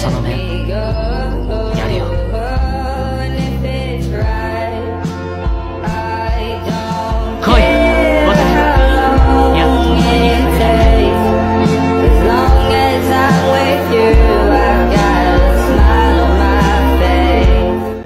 Gentlemen.